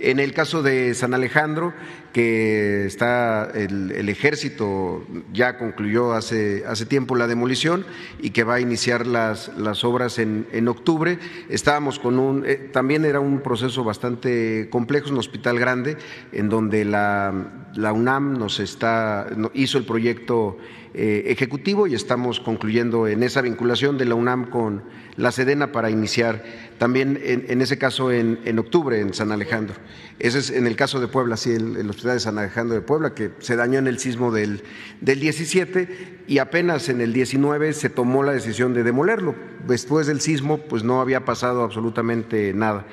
En el caso de San Alejandro, que está el, ejército ya concluyó hace, hace tiempo la demolición y que va a iniciar las, las obras en, en octubre, estábamos con un, eh, también era un proceso bastante complejo, un hospital grande, en donde la, la UNAM nos está, hizo el proyecto eh, ejecutivo y estamos concluyendo en esa vinculación de la UNAM con la Sedena para iniciar también en, ese caso en, en, octubre en San Alejandro. Ese es en el caso de Puebla, sí, el, el, Hospital de San Alejandro de Puebla, que se dañó en el sismo del, del 17 y apenas en el 19 se tomó la decisión de demolerlo. Después del sismo, pues no había pasado absolutamente nada.